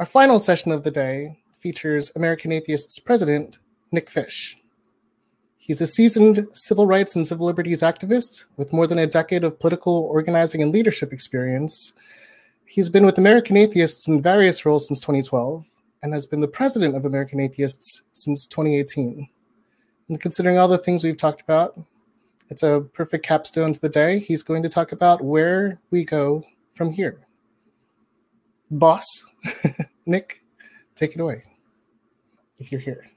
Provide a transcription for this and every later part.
Our final session of the day features American Atheists president, Nick Fish. He's a seasoned civil rights and civil liberties activist with more than a decade of political organizing and leadership experience. He's been with American Atheists in various roles since 2012 and has been the president of American Atheists since 2018. And considering all the things we've talked about, it's a perfect capstone to the day. He's going to talk about where we go from here. Boss, Nick, take it away if you're here.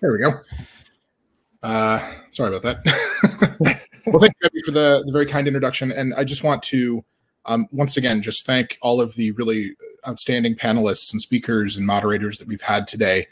There we go. Uh, sorry about that. well, thank you for the, the very kind introduction. And I just want to, um, once again, just thank all of the really outstanding panelists and speakers and moderators that we've had today.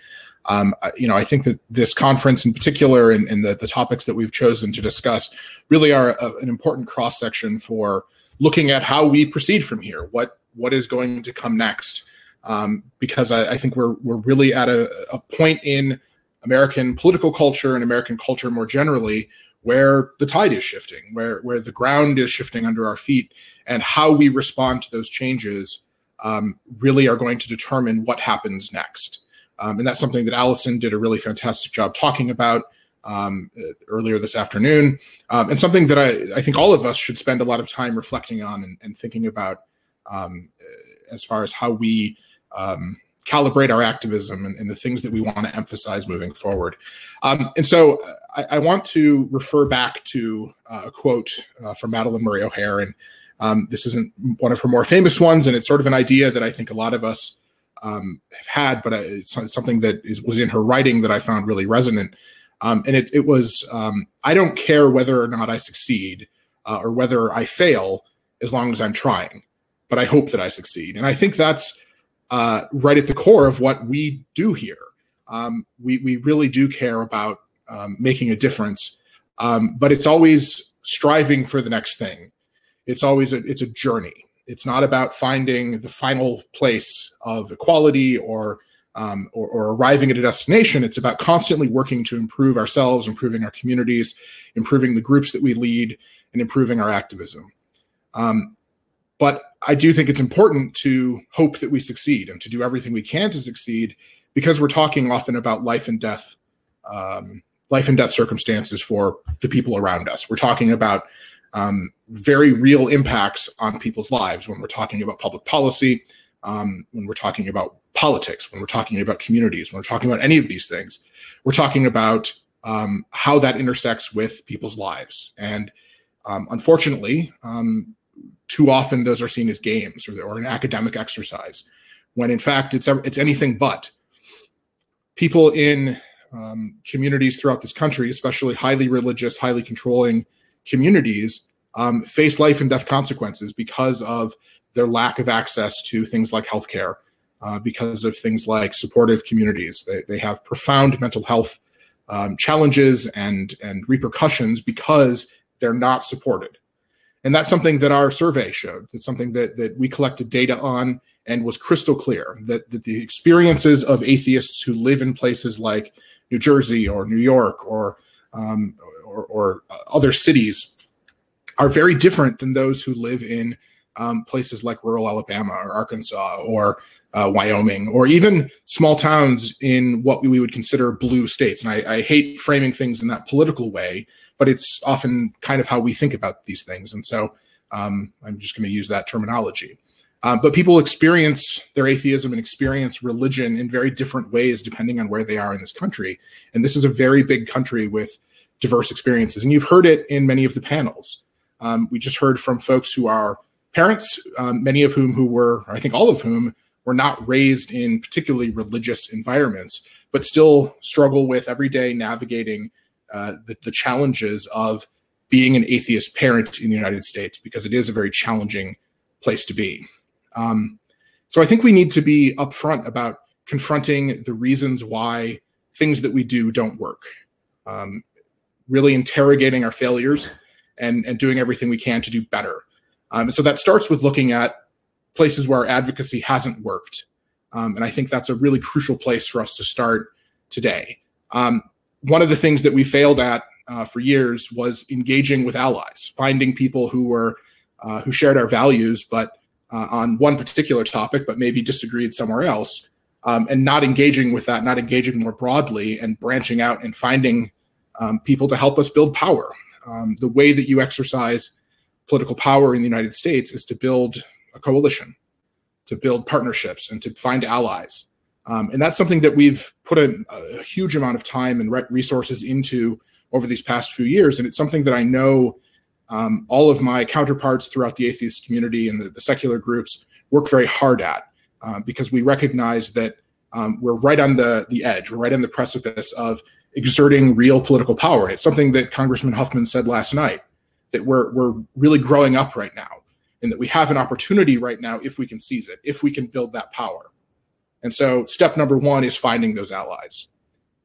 Um, you know, I think that this conference in particular and, and the, the topics that we've chosen to discuss really are a, an important cross section for looking at how we proceed from here. What what is going to come next? Um, because I, I, think we're we're really at a, a point in American political culture and American culture more generally where the tide is shifting, where where the ground is shifting under our feet, and how we respond to those changes um, really are going to determine what happens next. Um, and that's something that Allison did a really fantastic job talking about um, earlier this afternoon, um, and something that I, I think all of us should spend a lot of time reflecting on and, and thinking about um, as far as how we um, calibrate our activism and, and, the things that we want to emphasize moving forward. Um, and so I, I, want to refer back to uh, a quote uh, from Madalyn Murray O'Hair, And um, this isn't one of her more famous ones, and it's sort of an idea that I think a lot of us um, have had, but it's something that is, was in her writing that I found really resonant. Um, and it, it was um, I don't care whether or not I succeed uh, or whether I fail as long as I'm trying, but I hope that I succeed. And I think that's uh, right at the core of what we do here. Um, we, we really do care about um, making a difference, um, but it's always striving for the next thing. It's always a, it's a journey. It's not about finding the final place of equality or, um, or, or arriving at a destination. It's about constantly working to improve ourselves, improving our communities, improving the groups that we lead, and improving our activism. Um, but I do think it's important to hope that we succeed and to do everything we can to succeed because we're talking often about life and death, um, life and death circumstances for the people around us. We're talking about um, very real impacts on people's lives when we're talking about public policy, um, when we're talking about politics, when we're talking about communities, when we're talking about any of these things. We're talking about um, how that intersects with people's lives. And um, unfortunately, um, too often those are seen as games or, or an academic exercise, when in fact it's it's anything but. People in um, communities throughout this country, especially highly religious, highly controlling communities, um, face life and death consequences because of their lack of access to things like healthcare, uh, because of things like supportive communities. They, they have profound mental health um, challenges and and repercussions because they're not supported. And that's something that our survey showed. It's something that, that we collected data on and was crystal clear that, that the experiences of atheists who live in places like New Jersey or New York or, um, or, or, other cities are very different than those who live in um, places like rural Alabama or Arkansas or uh, Wyoming or even small towns in what we would consider blue states. And I, I hate framing things in that political way but it's often kind of how we think about these things. And so um, I'm just going to use that terminology. Um, but people experience their atheism and experience religion in very different ways depending on where they are in this country. And this is a very big country with diverse experiences. And you've heard it in many of the panels. Um, we just heard from folks who are parents, um, many of whom who were, I think all of whom, were not raised in particularly religious environments, but still struggle with every day navigating uh, the, the challenges of being an atheist parent in the United States because it is a very challenging place to be. Um, so I think we need to be upfront about confronting the reasons why things that we do don't work. Um, really interrogating our failures and, and doing everything we can to do better. Um, and so that starts with looking at places where advocacy hasn't worked. Um, and I think that's a really crucial place for us to start today. Um, one of the things that we failed at uh, for years was engaging with allies, finding people who were uh, who shared our values, but uh, on one particular topic, but maybe disagreed somewhere else, um, and not engaging with that, not engaging more broadly, and branching out and finding um, people to help us build power. Um, the way that you exercise political power in the United States is to build a coalition, to build partnerships, and to find allies. Um, and that's something that we've put a, a huge amount of time and resources into over these past few years. And it's something that I know um, all of my counterparts throughout the atheist community and the, the secular groups work very hard at uh, because we recognize that um, we're right on the, the edge, we're right on the precipice of exerting real political power. It's something that Congressman Huffman said last night that we're, we're really growing up right now and that we have an opportunity right now if we can seize it, if we can build that power. And so, step number one is finding those allies.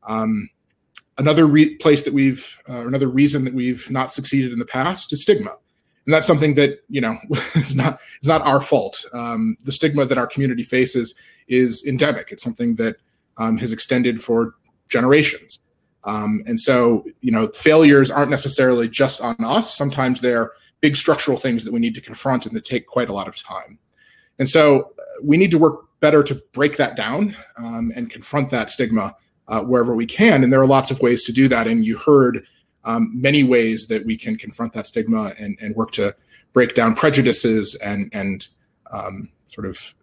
Um, another re- place that we've, uh, another reason that we've not succeeded in the past is stigma, and that's something that you know it's not it's not our fault. Um, the stigma that our community faces is endemic. It's something that um, has extended for generations. Um, and so, you know, failures aren't necessarily just on us. Sometimes they're big structural things that we need to confront and that take quite a lot of time. And so, uh, we need to work better to break that down um, and confront that stigma uh, wherever we can. And there are lots of ways to do that. And you heard um, many ways that we can confront that stigma and, and work to break down prejudices and, and um, sort of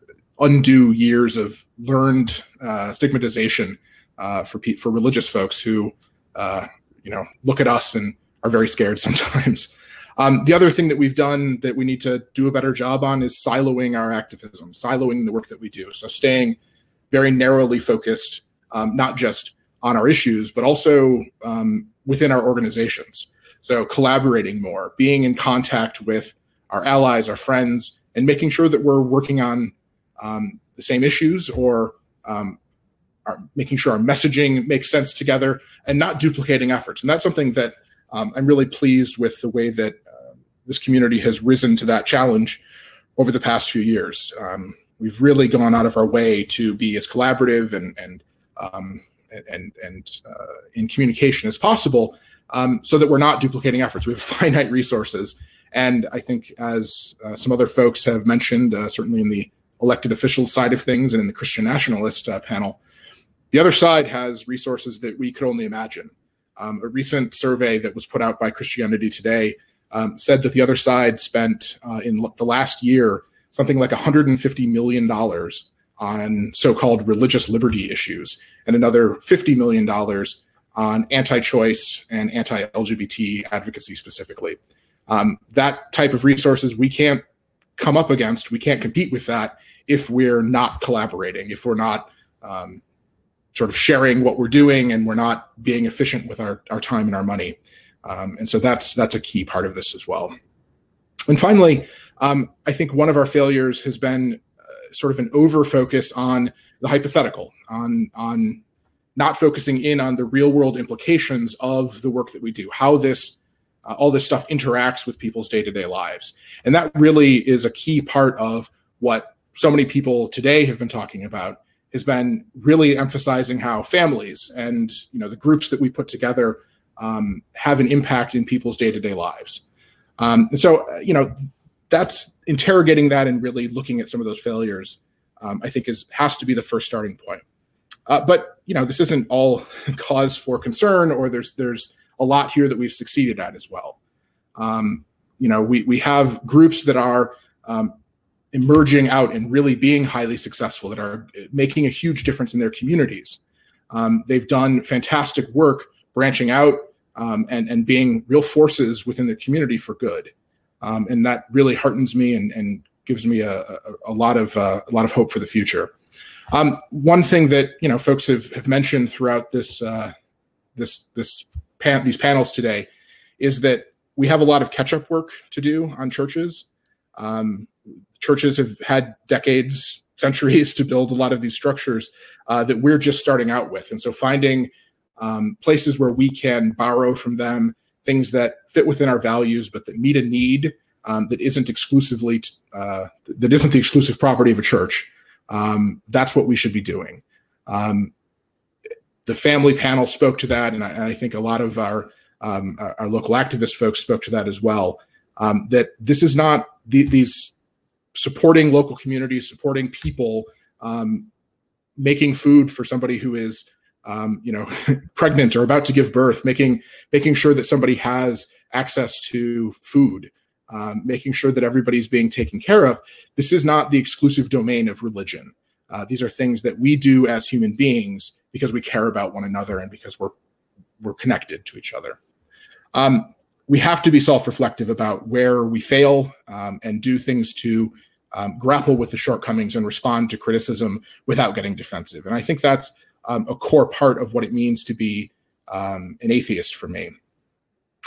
undo years of learned uh, stigmatization uh, for for religious folks who uh, you know look at us and are very scared sometimes. Um, the other thing that we've done that we need to do a better job on is siloing our activism, siloing the work that we do. So staying very narrowly focused um, not just on our issues, but also um, within our organizations. So collaborating more, being in contact with our allies, our friends, and making sure that we're working on um, the same issues or um, our, making sure our messaging makes sense together and not duplicating efforts. And that's something that um, I'm really pleased with the way that uh, this community has risen to that challenge over the past few years. Um, we've really gone out of our way to be as collaborative and, and um, and and uh, in communication as possible, um, so that we're not duplicating efforts. We have finite resources, and I think as uh, some other folks have mentioned, uh, certainly in the elected officials side of things and in the Christian nationalist uh, panel, the other side has resources that we could only imagine. Um, a recent survey that was put out by Christianity Today um, said that the other side spent uh, in the last year something like 150 million dollars on so-called religious liberty issues and another $50 million on anti-choice and anti-lgbt advocacy specifically um, that type of resources we can't come up against we can't compete with that if we're not collaborating if we're not um, sort of sharing what we're doing and we're not being efficient with our, our time and our money. Um, and so that's that's a key part of this as well. And finally um, i think one of our failures has been sort of an over focus on the hypothetical, on on not focusing in on the real world implications of the work that we do, how this uh, all this stuff interacts with people's day to day lives, and that really is a key part of what so many people today have been talking about has been really emphasizing how families and you know the groups that we put together um, have an impact in people's day to day lives. Um, and so, uh, you know, that's interrogating that and really looking at some of those failures. Um, I think is has to be the first starting point. Uh, but you know, this isn't all cause for concern, or there's there's a lot here that we've succeeded at as well. Um, you know, we we have groups that are um, emerging out and really being highly successful, that are making a huge difference in their communities. Um, they've done fantastic work branching out um, and and being real forces within the community for good um, and that really heartens me and, and gives me a, a, a lot of uh, a lot of hope for the future. Um, one thing that you know folks have, have mentioned throughout this uh, this this pan- these panels today is that we have a lot of catch up work to do on churches. Um, churches have had decades, centuries to build a lot of these structures uh, that we're just starting out with, and so finding um, places where we can borrow from them things that fit within our values, but that meet a need um, that isn't exclusively uh, that isn't the exclusive property of a church. Um, that's what we should be doing. Um, the family panel spoke to that, and I, and I think a lot of our, um, our local activist folks spoke to that as well. Um, that this is not the, these supporting local communities, supporting people, um, making food for somebody who is, um, you know, pregnant or about to give birth, making making sure that somebody has access to food, um, making sure that everybody's being taken care of. This is not the exclusive domain of religion. Uh, these are things that we do as human beings because we care about one another and because we're we're connected to each other. Um, we have to be self-reflective about where we fail um, and do things to um, grapple with the shortcomings and respond to criticism without getting defensive. And I think that's um, a core part of what it means to be um, an atheist for me.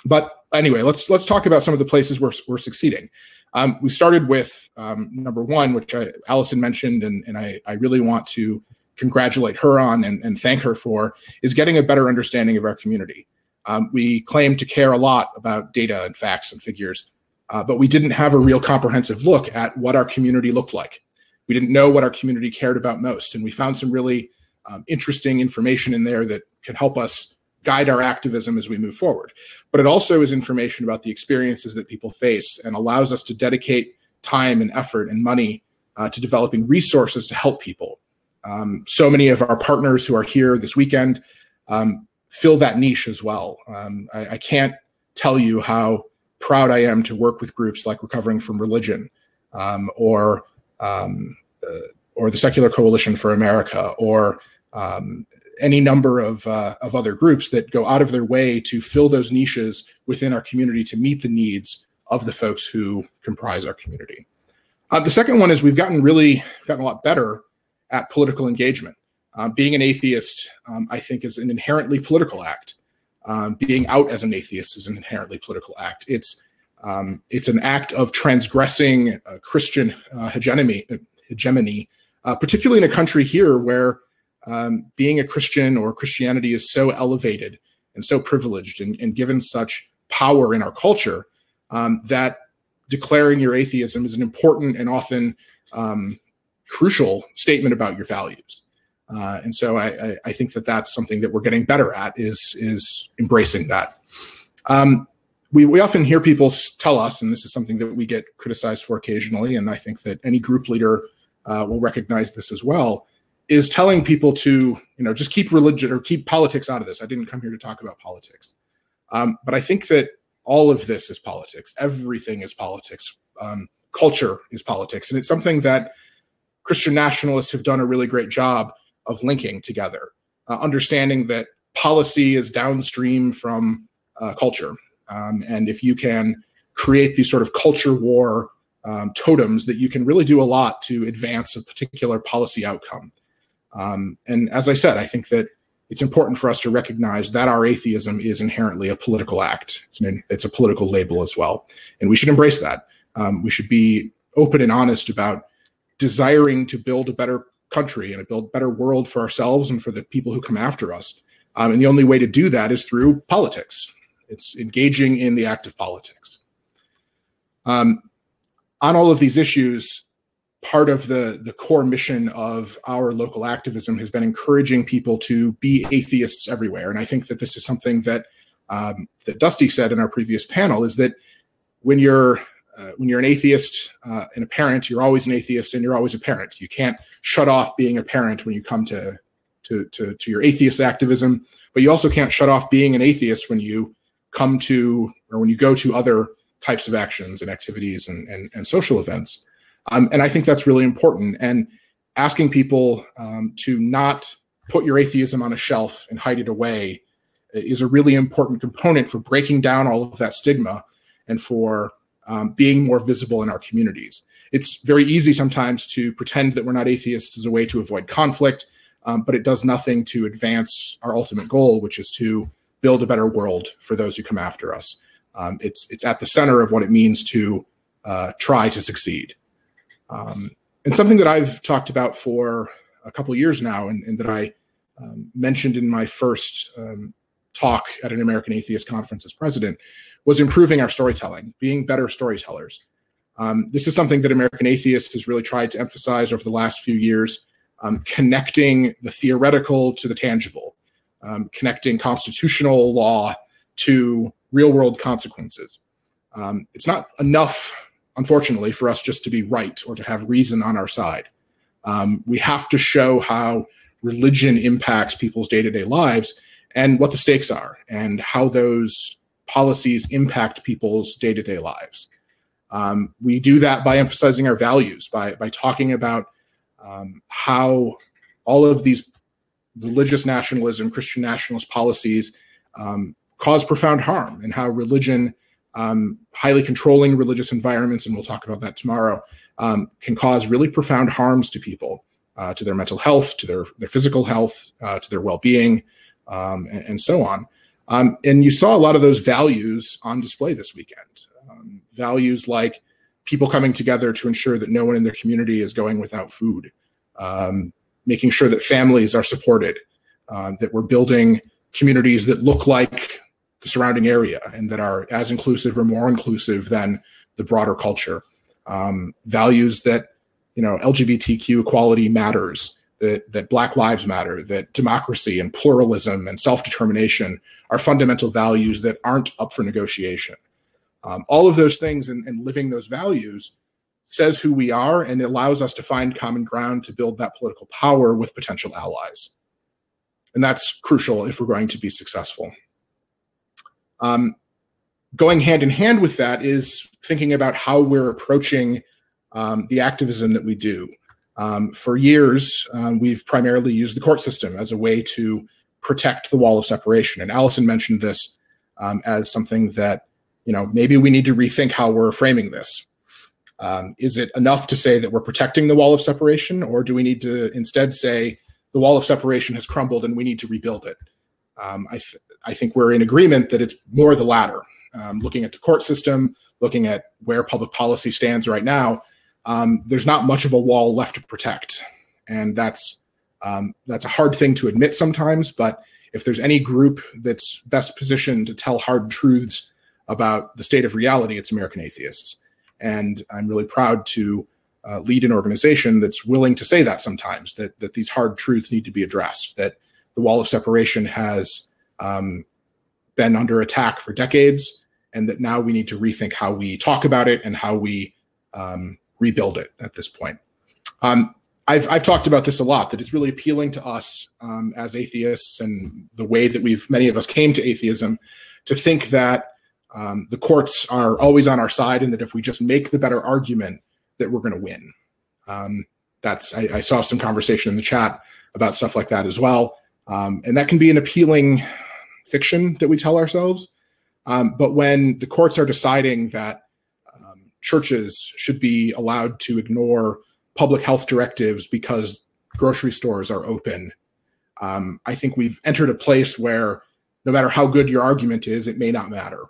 But anyway, let's let's talk about some of the places where we're succeeding. Um, we started with um, number one, which I, Allison mentioned, and, and I, I really want to congratulate her on and, and thank her for, is getting a better understanding of our community. Um, we claim to care a lot about data and facts and figures, uh, but we didn't have a real comprehensive look at what our community looked like. We didn't know what our community cared about most, and we found some really um, interesting information in there that can help us guide our activism as we move forward. But it also is information about the experiences that people face and allows us to dedicate time and effort and money uh, to developing resources to help people. Um, so many of our partners who are here this weekend um, fill that niche as well. Um, I, I, can't tell you how proud I am to work with groups like Recovering from Religion um, or um, uh, or the Secular Coalition for America or um, any number of, uh, of other groups that go out of their way to fill those niches within our community to meet the needs of the folks who comprise our community. Uh, the second one is we've gotten really gotten a lot better at political engagement. Um, being an atheist, um, I think, is an inherently political act. Um, being out as an atheist is an inherently political act. It's um, it's an act of transgressing uh, Christian uh, hegemony, hegemony uh, particularly in a country here where um, being a Christian or Christianity is so elevated and so privileged and, and given such power in our culture um, that declaring your atheism is an important and often crucial statement about your values. Uh, and so I, I, think that that's something that we're getting better at is is embracing that. Um, we, we often hear people tell us, and this is something that we get criticized for occasionally, and I think that any group leader uh, will recognize this as well, is telling people to you know just keep religion or keep politics out of this. I didn't come here to talk about politics, um, but I think that all of this is politics. Everything is politics. Um, culture is politics, and it's something that Christian nationalists have done a really great job of linking together, uh, understanding that policy is downstream from uh, culture. Um, and if you can create these sort of culture war um, totems, that you can really do a lot to advance a particular policy outcome. Um, and as I said, I think that it's important for us to recognize that our atheism is inherently a political act. It's, an, it's a political label as well. And we should embrace that. Um, we should be open and honest about desiring to build a better country and a build better world for ourselves and for the people who come after us. Um, and the only way to do that is through politics. It's engaging in the act of politics. Um, on all of these issues, part of the, the core mission of our local activism has been encouraging people to be atheists everywhere. And I think that this is something that um, that Dusty said in our previous panel is that when you're uh, when you're an atheist uh, and a parent, you're always an atheist and you're always a parent. You can't shut off being a parent when you come to, to, to, to your atheist activism, but you also can't shut off being an atheist when you come to or when you go to other types of actions and activities and, and, and social events. Um, and I think that's really important. And asking people um, to not put your atheism on a shelf and hide it away is a really important component for breaking down all of that stigma and for um, being more visible in our communities. It's very easy sometimes to pretend that we're not atheists as a way to avoid conflict, um, but it does nothing to advance our ultimate goal, which is to build a better world for those who come after us. Um, it's it's at the center of what it means to uh, try to succeed. Um, and something that I've talked about for a couple years now, and, and that I um, mentioned in my first um, talk at an American Atheist Conference as president, was improving our storytelling, being better storytellers. Um, this is something that American Atheist has really tried to emphasize over the last few years, um, connecting the theoretical to the tangible, um, connecting constitutional law to real world consequences. Um, it's not enough unfortunately, for us just to be right or to have reason on our side. Um, we have to show how religion impacts people's day to day lives and what the stakes are and how those policies impact people's day to day lives. Um, we do that by emphasizing our values, by, by talking about um, how all of these religious nationalism, Christian nationalist policies um, cause profound harm, and how religion, um, highly controlling religious environments, and we'll talk about that tomorrow, um, can cause really profound harms to people, uh, to their mental health, to their, their physical health, uh, to their well being, um, and, and, so on. Um, and you saw a lot of those values on display this weekend. Um, values like people coming together to ensure that no one in their community is going without food, um, making sure that families are supported, uh, that we're building communities that look like the surrounding area and that are as inclusive or more inclusive than the broader culture. Um, values that you know LGBTQ equality matters, that that Black Lives Matter, that democracy and pluralism and self determination are fundamental values that aren't up for negotiation. Um, all of those things and, and living those values says who we are and allows us to find common ground to build that political power with potential allies. And that's crucial if we're going to be successful. Um, going hand in hand with that is thinking about how we're approaching um, the activism that we do. Um, for years, um, we've primarily used the court system as a way to protect the wall of separation. And Allison mentioned this um, as something that, you know, maybe we need to rethink how we're framing this. Um, is it enough to say that we're protecting the wall of separation, or do we need to instead say the wall of separation has crumbled and we need to rebuild it? Um, I, th I, think we're in agreement that it's more the latter. Um, looking at the court system, looking at where public policy stands right now, um, there's not much of a wall left to protect, and that's um, that's a hard thing to admit sometimes. But if there's any group that's best positioned to tell hard truths about the state of reality, it's American atheists. And I'm really proud to uh, lead an organization that's willing to say that sometimes that that these hard truths need to be addressed. That the wall of separation has um, been under attack for decades, and that now we need to rethink how we talk about it and how we um, rebuild it at this point. Um, I've, I've talked about this a lot that it's really appealing to us um, as atheists and the way that we've many of us came to atheism to think that um, the courts are always on our side and that if we just make the better argument that we're going to win. Um, that's I, I, saw some conversation in the chat about stuff like that as well, um, and that can be an appealing fiction that we tell ourselves. Um, but when the courts are deciding that churches should be allowed to ignore public health directives because grocery stores are open. Um, I think we've entered a place where no matter how good your argument is, it may not matter.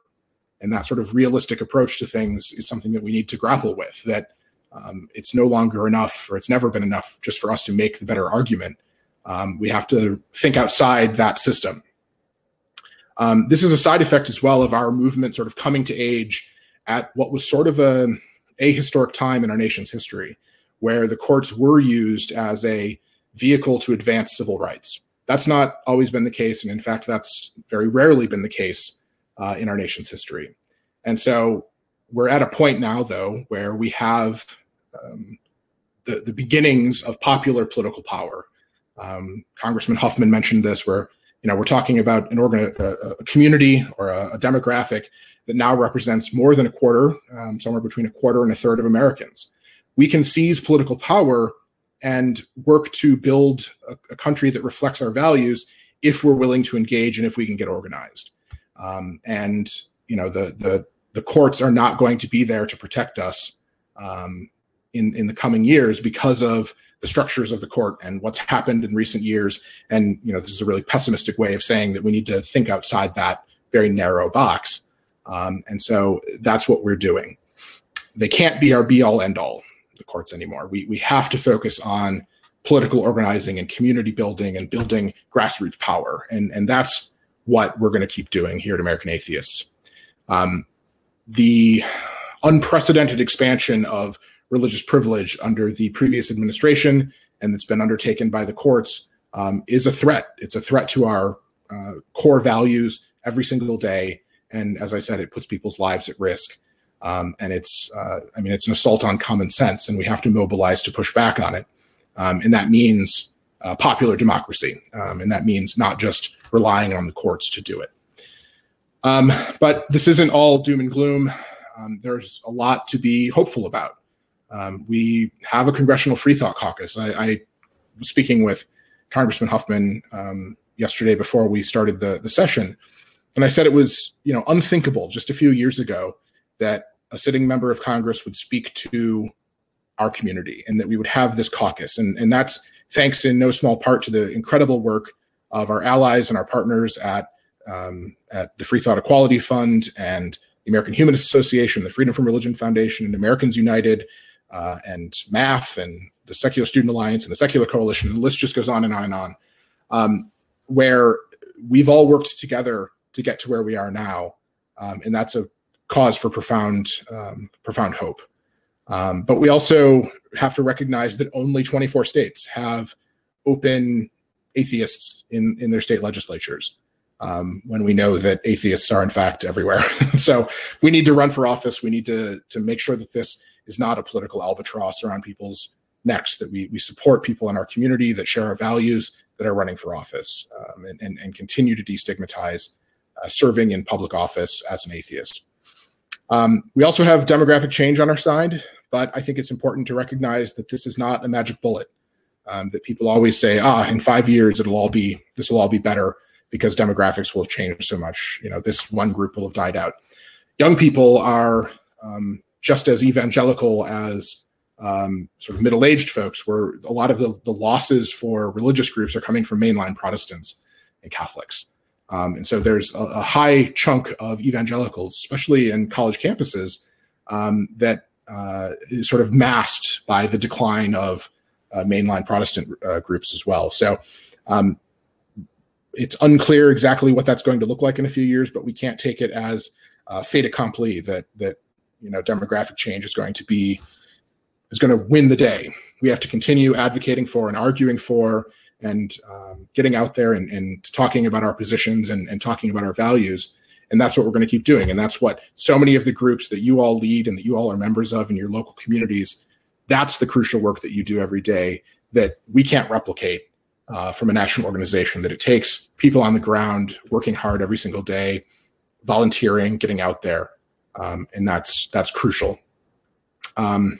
And that sort of realistic approach to things is something that we need to grapple with. That um, it's no longer enough, or it's never been enough, just for us to make the better argument. Um, we have to think outside that system. Um, this is a side effect as well of our movement sort of coming to age at what was sort of a ahistoric time in our nation's history, where the courts were used as a vehicle to advance civil rights. That's not always been the case, and in fact, that's very rarely been the case uh, in our nation's history. And so we're at a point now, though, where we have um, the, the beginnings of popular political power. Um, Congressman Huffman mentioned this, where you know we're talking about an organ, a, a community or a, a demographic that now represents more than a quarter, um, somewhere between a quarter and a third of Americans. We can seize political power and work to build a, a country that reflects our values if we're willing to engage and if we can get organized. Um, and you know the the the courts are not going to be there to protect us um, in in the coming years because of the structures of the court and what's happened in recent years. And you know this is a really pessimistic way of saying that we need to think outside that very narrow box. Um, and so that's what we're doing. They can't be our be all end all, the courts anymore. We, we have to focus on political organizing and community building and building grassroots power. And, and that's what we're going to keep doing here at American Atheists. Um, the unprecedented expansion of religious privilege under the previous administration and that's been undertaken by the courts um, is a threat. It's a threat to our uh, core values every single day and as I said, it puts people's lives at risk. Um, and it's, uh, I mean, it's an assault on common sense, and we have to mobilize to push back on it. Um, and that means uh, popular democracy, um, and that means not just relying on the courts to do it. Um, but this isn't all doom and gloom. Um, there's a lot to be hopeful about. Um, we have a congressional free thought caucus. I, I was speaking with Congressman Huffman yesterday before we started the, the session, and I said it was you know unthinkable just a few years ago that a sitting member of Congress would speak to our community and that we would have this caucus. And, and that's thanks in no small part to the incredible work of our allies and our partners at, um, at the Free Thought Equality Fund and the American Humanist Association, the Freedom from Religion Foundation, and Americans United, uh, and MAF, and the Secular Student Alliance, and the Secular Coalition, and the list just goes on and on and on, um, where we've all worked together to get to where we are now. Um, and that's a cause for profound, um, profound hope. Um, but we also have to recognize that only 24 states have open atheists in, in their state legislatures. Um, when we know that atheists are in fact everywhere. so we need to run for office. We need to to make sure that this is not a political albatross around people's necks. That we we support people in our community that share our values that are running for office, um, and, and, and continue to destigmatize uh, serving in public office as an atheist. Um, we also have demographic change on our side, but I think it's important to recognize that this is not a magic bullet. Um, that people always say, ah, in five years it'll all be this will all be better because demographics will have changed so much. You know, this one group will have died out. Young people are um, just as evangelical as um, sort of middle-aged folks, where a lot of the, the losses for religious groups are coming from mainline Protestants and Catholics. Um, and so there's a, a, high chunk of evangelicals, especially in college campuses, um, that uh, is sort of masked by the decline of uh, mainline Protestant uh, groups as well. So um, it's unclear exactly what that's going to look like in a few years, but we can't take it as uh, fait accompli that that you know demographic change is going to be is going to win the day. We have to continue advocating for and arguing for and um, getting out there and, and, talking about our positions and, and, talking about our values. And that's what we're going to keep doing. And that's what so many of the groups that you all lead and that you all are members of in your local communities, that's the crucial work that you do every day that we can't replicate uh, from a national organization, that it takes people on the ground working hard every single day, volunteering, getting out there. Um, and that's, that's crucial. Um,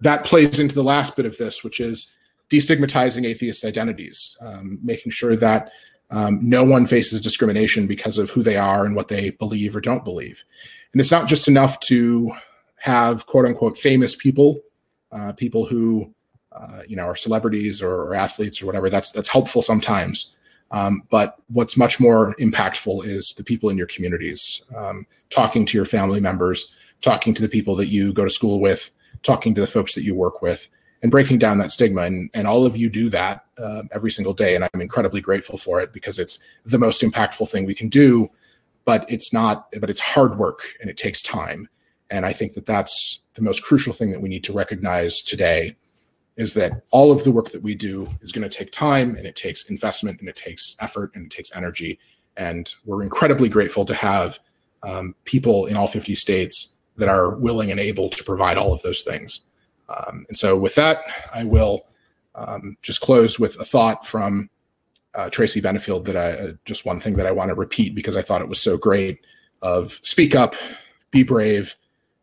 that plays into the last bit of this, which is destigmatizing atheist identities, um, making sure that um, no one faces discrimination because of who they are and what they believe or don't believe. And it's not just enough to have quote unquote famous people, uh, people who uh, you know are celebrities or, or, athletes or whatever. That's that's helpful sometimes. Um, but what's much more impactful is the people in your communities, um, talking to your family members, talking to the people that you go to school with, talking to the folks that you work with, and breaking down that stigma. And, and all of you do that uh, every single day. And I'm incredibly grateful for it because it's the most impactful thing we can do. But it's not, but it's hard work and it takes time. And I think that that's the most crucial thing that we need to recognize today is that all of the work that we do is going to take time and it takes investment and it takes effort and it takes energy. And we're incredibly grateful to have um, people in all 50 states that are willing and able to provide all of those things. Um, and so, with that, I will um, just close with a thought from uh, Tracy Benefield that I uh, just one thing that I want to repeat because I thought it was so great of speak up, be brave,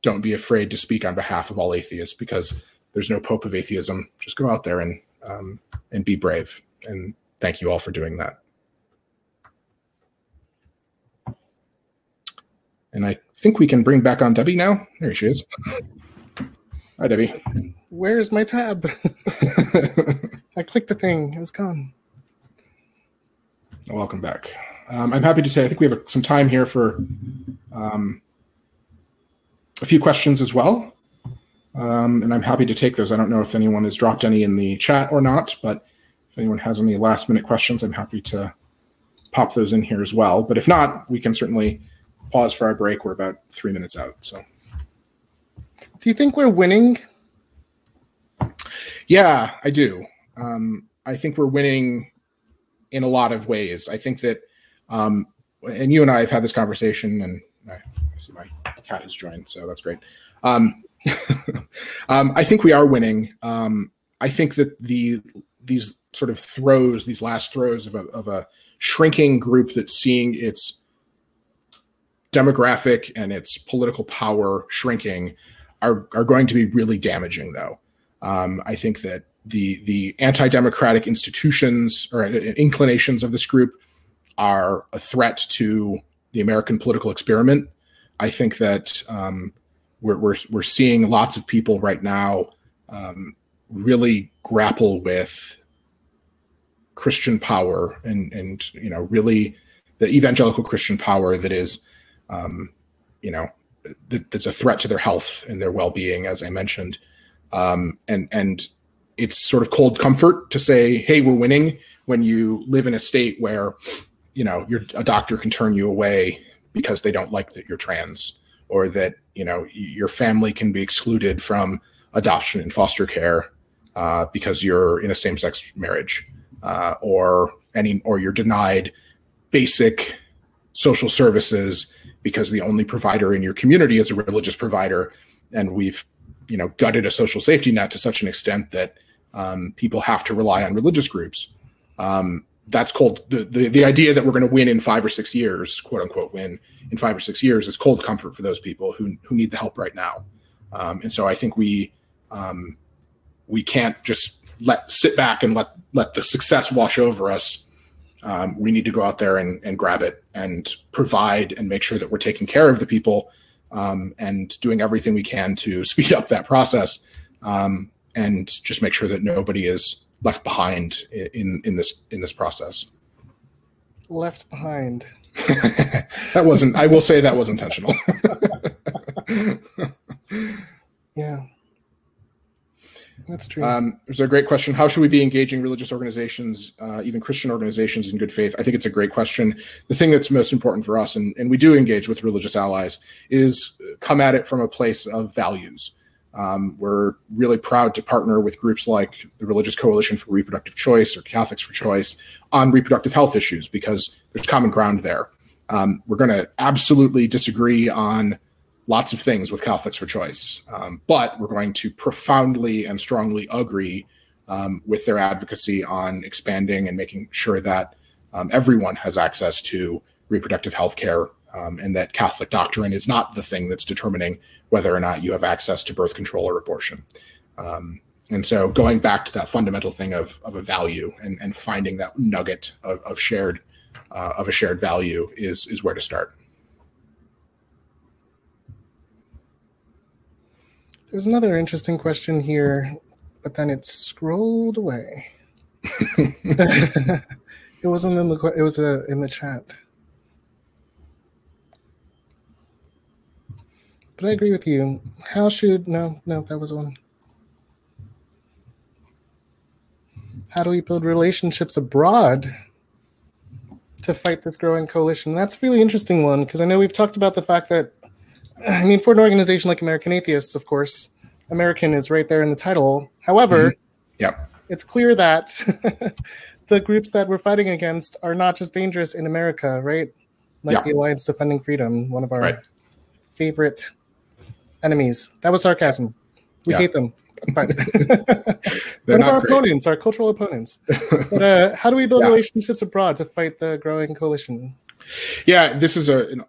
don't be afraid to speak on behalf of all atheists because there's no pope of atheism. Just go out there and um, and be brave. And thank you all for doing that. And I think we can bring back on Debbie now. There she is. Hi, Debbie. Where's my tab? I clicked the thing. It was gone. Welcome back. Um, I'm happy to say I think we have some time here for um, a few questions as well. Um, and I'm happy to take those. I don't know if anyone has dropped any in the chat or not, but if anyone has any last minute questions, I'm happy to pop those in here as well. But if not, we can certainly pause for our break. We're about three minutes out. So. Do you think we're winning? Yeah, I do. Um, I think we're winning in a lot of ways. I think that, um, and you and I have had this conversation, and I see my cat has joined, so that's great. Um, um, I think we are winning. Um, I think that the these sort of throws, these last throws of a, of a shrinking group that's seeing its demographic and its political power shrinking are, are going to be really damaging, though. Um, I think that the the anti-democratic institutions or inclinations of this group are a threat to the American political experiment. I think that um, we're, we're, we're seeing lots of people right now um, really grapple with Christian power and and you know really the evangelical Christian power that is um, you know that, that's a threat to their health and their well-being, as I mentioned, um, and and it's sort of cold comfort to say, hey, we're winning when you live in a state where you know your a doctor can turn you away because they don't like that you're trans or that you know your family can be excluded from adoption and foster care uh, because you're in a same-sex marriage uh, or any or you're denied basic social services because the only provider in your community is a religious provider. And we've you know gutted a social safety net to such an extent that um, people have to rely on religious groups. Um, that's cold. The, the, the idea that we're going to win in five or six years quote unquote win in five or six years is cold comfort for those people who, who need the help right now. Um, and so i think we um, we can't just let sit back and let let the success wash over us. Um, we need to go out there and, and grab it and provide and make sure that we're taking care of the people um, and doing everything we can to speed up that process um, and just make sure that nobody is left behind in in this in this process. Left behind. that wasn't. I will say that was intentional. yeah. That's true. Um, there's a great question. How should we be engaging religious organizations, uh, even Christian organizations, in good faith? I think it's a great question. The thing that's most important for us, and, and we do engage with religious allies, is come at it from a place of values. Um, we're really proud to partner with groups like the Religious Coalition for Reproductive Choice or Catholics for Choice on reproductive health issues because there's common ground there. Um, we're going to absolutely disagree on lots of things with Catholics for Choice, um, but we're going to profoundly and strongly agree um, with their advocacy on expanding and making sure that um, everyone has access to reproductive health care um, and that Catholic doctrine is not the thing that's determining whether or not you have access to birth control or abortion. Um, and so going back to that fundamental thing of, of a value and, and finding that nugget of, of shared uh, of a shared value is is where to start. There's another interesting question here, but then it scrolled away. it wasn't in the it was uh, in the chat. But I agree with you. How should no no that was one. How do we build relationships abroad to fight this growing coalition? That's a really interesting one because I know we've talked about the fact that I mean, for an organization like American Atheists, of course, American is right there in the title. However, mm-hmm. yep. it's clear that the groups that we're fighting against are not just dangerous in America, right? Like yep. the Alliance Defending Freedom, one of our right. favorite enemies. That was sarcasm. We hate them. But one of our great. opponents, our cultural opponents. But uh, how do we build yeah. relationships abroad to fight the growing coalition? Yeah, this is a, an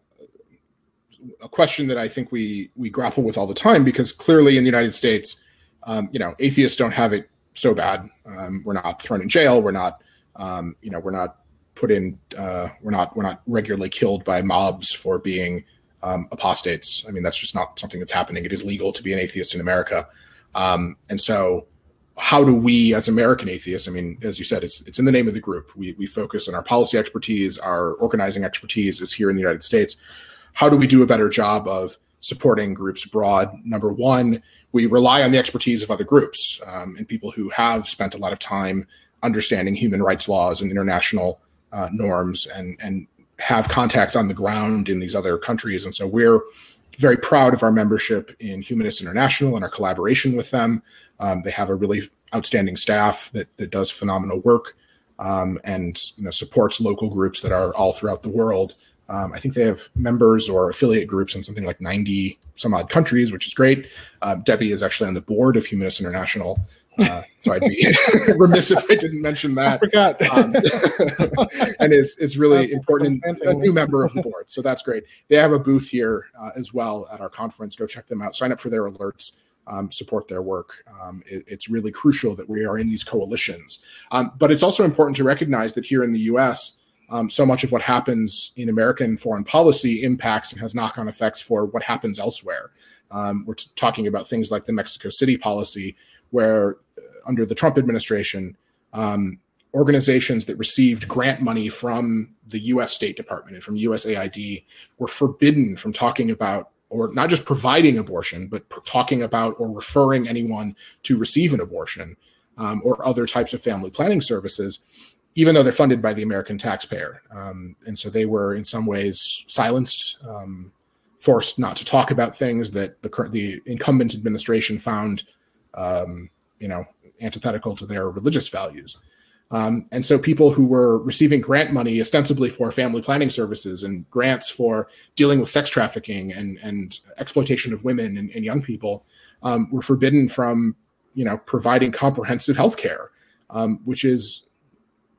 a question that I think we we grapple with all the time because clearly in the United States, um, you know, atheists don't have it so bad. Um, we're not thrown in jail. We're not, um, you know, we're not put in. Uh, we're not we're not regularly killed by mobs for being um, apostates. I mean, that's just not something that's happening. It is legal to be an atheist in America, um, and so how do we as american atheists i mean as you said it's it's in the name of the group we, we focus on our policy expertise our organizing expertise is here in the united states how do we do a better job of supporting groups abroad? Number one, we rely on the expertise of other groups um, and people who have spent a lot of time understanding human rights laws and international uh, norms and and have contacts on the ground in these other countries. And so we're very proud of our membership in Humanist International and our collaboration with them. Um, they have a really outstanding staff that, that does phenomenal work um, and you know supports local groups that are all throughout the world Um, I think they have members or affiliate groups in something like 90 some odd countries, which is great. Uh, Debbie is actually on the board of Humanist International. Uh, so I'd be remiss if I didn't mention that. I forgot. Um, and it's, it's really important. A new member of the board. So that's great. They have a booth here uh, as well at our conference. Go check them out. Sign up for their alerts. Um, support their work. Um, it, it's really crucial that we are in these coalitions. Um, but it's also important to recognize that here in the US, um, so much of what happens in American foreign policy impacts and has knock on effects for what happens elsewhere. Um, we're talking about things like the Mexico City policy, where uh, under the Trump administration, um, organizations that received grant money from the US State Department and from USAID were forbidden from talking about or not just providing abortion, but talking about or referring anyone to receive an abortion um, or other types of family planning services even though they're funded by the American taxpayer. Um, and so they were in some ways silenced, um, forced not to talk about things that the current the incumbent administration found, um, you know, antithetical to their religious values. Um, and so people who were receiving grant money ostensibly for family planning services and grants for dealing with sex trafficking and, and exploitation of women and, and young people um, were forbidden from, you know, providing comprehensive health care, um, which is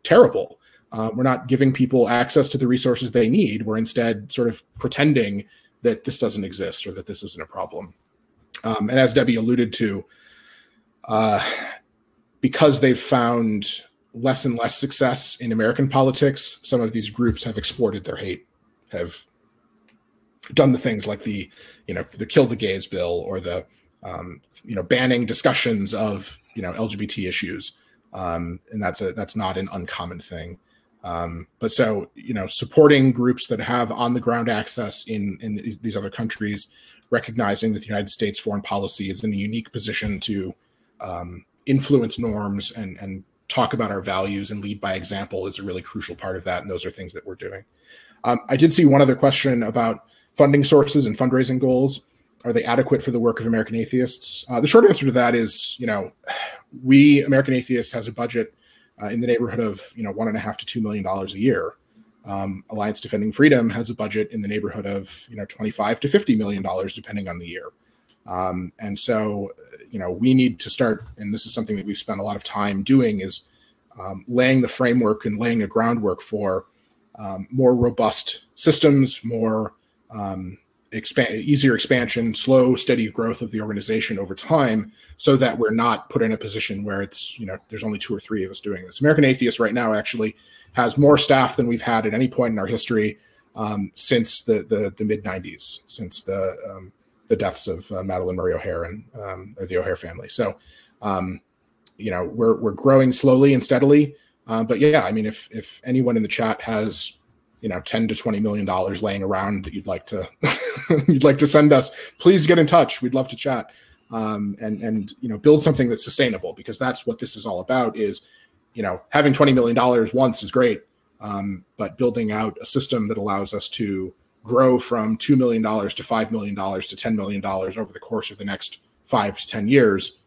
terrible. Uh, we're not giving people access to the resources they need. We're instead sort of pretending that this doesn't exist or that this isn't a problem. Um, and as Debbie alluded to, uh, because they've found less and less success in American politics, some of these groups have exported their hate, have done the things like the, you know, the kill the gays bill or the, um, you know, banning discussions of, you know, LGBT issues um, and that's a that's not an uncommon thing. Um, but so you know, supporting groups that have on the ground access in in these other countries, recognizing that the United States foreign policy is in a unique position to um, influence norms and and talk about our values and lead by example is a really crucial part of that. And those are things that we're doing. Um, I did see one other question about funding sources and fundraising goals. Are they adequate for the work of American atheists? Uh, the short answer to that is, you know, we American Atheists has a budget uh, in the neighborhood of you know one and a half to two million dollars a year. Um, Alliance Defending Freedom has a budget in the neighborhood of you know twenty five to fifty million dollars depending on the year. Um, and so, you know, we need to start, and this is something that we've spent a lot of time doing, is um, laying the framework and laying a groundwork for um, more robust systems, more um, expand easier expansion, slow, steady growth of the organization over time, so that we're not put in a position where it's you know there's only two or three of us doing this. American Atheist right now actually has more staff than we've had at any point in our history um, since the the, the mid '90s, since the um, the deaths of uh, Madalyn Murray O'Hair and um, the O'Hair family. So, um, you know, we're we're growing slowly and steadily. Uh, but yeah, I mean, if if anyone in the chat has you know 10 to 20 million dollars laying around that you'd like to you'd like to send us please get in touch. We'd love to chat um, and and you know build something that's sustainable because that's what this is all about is you know having 20 million dollars once is great um, but building out a system that allows us to grow from $2 million to $5 million to $10 million over the course of the next five to 10 years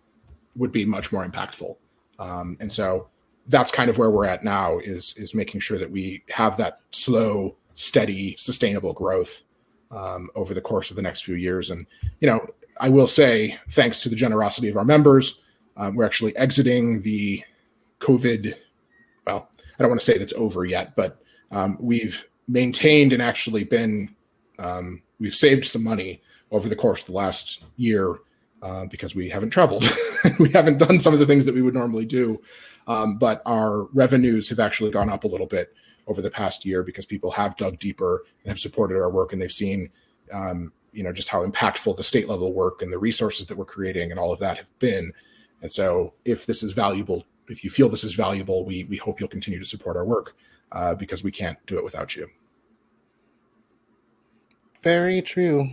would be much more impactful. Um, and so that's kind of where we're at now is is making sure that we have that slow steady sustainable growth um, over the course of the next few years. And you know i will say thanks to the generosity of our members um, we're actually exiting the covid well i don't want to say that's over yet but um, we've maintained and actually been um, we've saved some money over the course of the last year uh, because we haven't traveled. We haven't done some of the things that we would normally do. Um, but our revenues have actually gone up a little bit over the past year because people have dug deeper and have supported our work and they've seen um, you know just how impactful the state level work and the resources that we're creating and all of that have been. And so if this is valuable if you feel this is valuable we we hope you'll continue to support our work uh, because we can't do it without you. Very true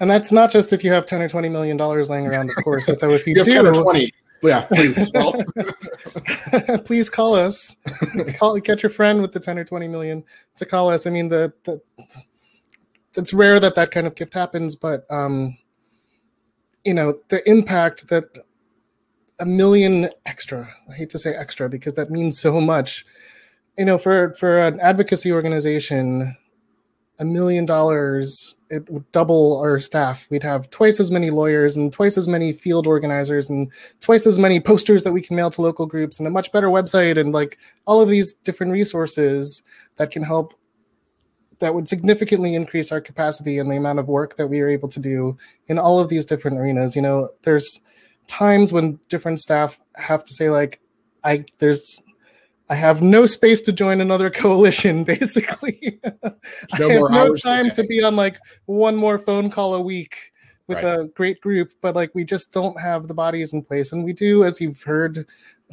and that's not just if you have 10 or 20 million dollars laying around of course though if you, you do 10 or 20 yeah, please. Please call us. Call, get your friend with the 10 or 20 million to call us. I mean, the, the it's rare that that kind of gift happens, but um, you know, the impact that a million extra. I hate to say extra because that means so much. You know, for for an advocacy organization, a million dollars, it would double our staff. We'd have twice as many lawyers and twice as many field organizers and twice as many posters that we can mail to local groups and a much better website and like all of these different resources that can help that would significantly increase our capacity and the amount of work that we are able to do in all of these different arenas. You know, there's times when different staff have to say like I there's I have no space to join another coalition, basically. No I have no time to be on like one more phone call a week with right. a great group, but like we just don't have the bodies in place. And we do, as you've heard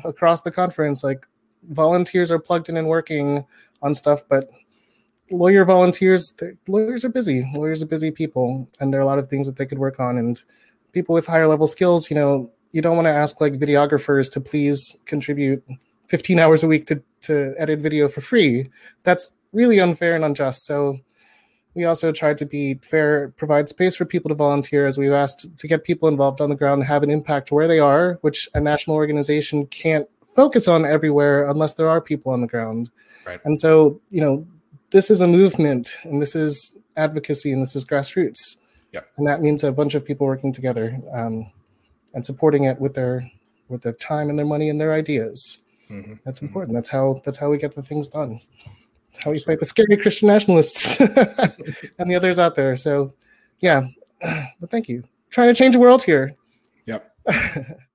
across the conference, like volunteers are plugged in and working on stuff, but lawyer volunteers, lawyers are busy. Lawyers are busy people, and there are a lot of things that they could work on. And people with higher level skills, you know, you don't want to ask like videographers to please contribute 15 hours a week to, to edit video for free. That's really unfair and unjust. So we also tried to be fair, provide space for people to volunteer as we've asked to get people involved on the ground and have an impact where they are, which a national organization can't focus on everywhere unless there are people on the ground. Right. And so, you know, this is a movement and this is advocacy and this is grassroots. Yeah. And that means a bunch of people working together um, and supporting it with their with their time and their money and their ideas. Mm-hmm. That's mm-hmm. important. That's how that's how we get the things done. That's how we fight the scary Christian nationalists and the others out there. So, yeah. But thank you. Trying to change the world here. Yep.